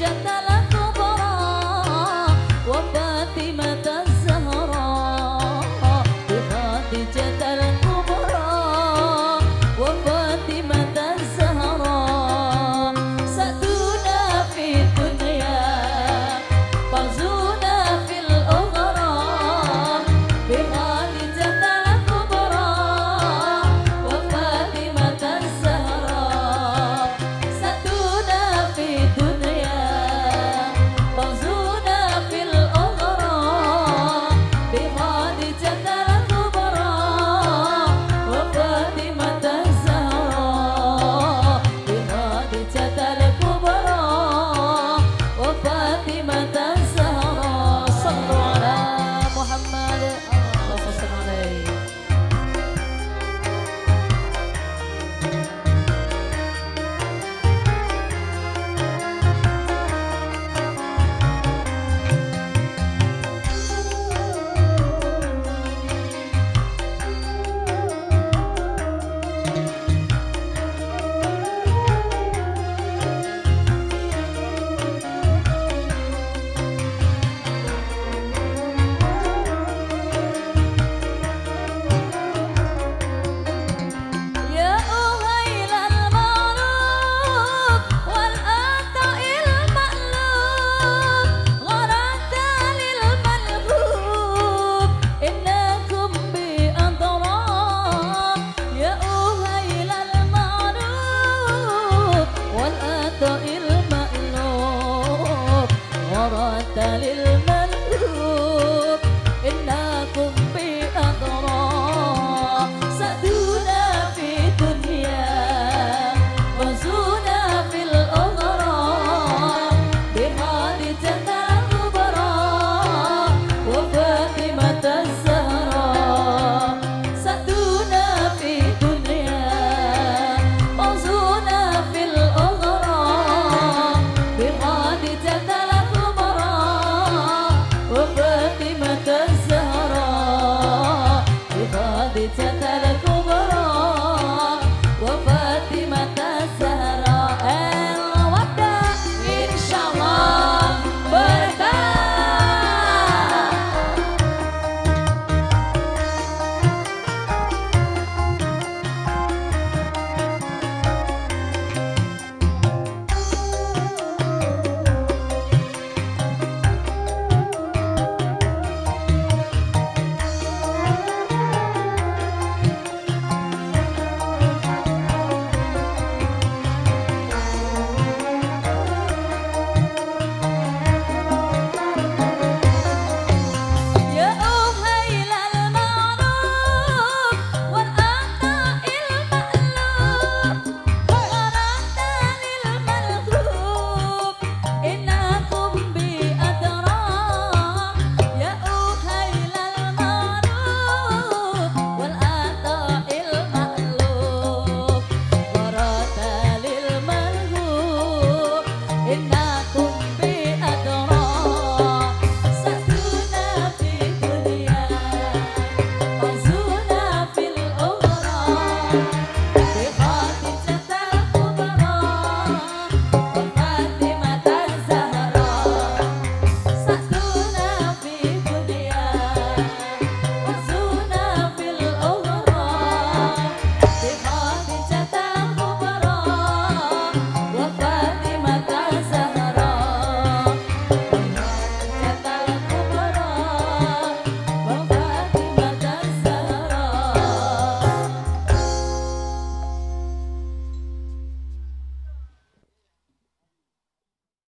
just little man.